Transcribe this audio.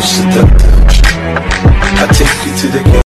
so seductive. I take you to the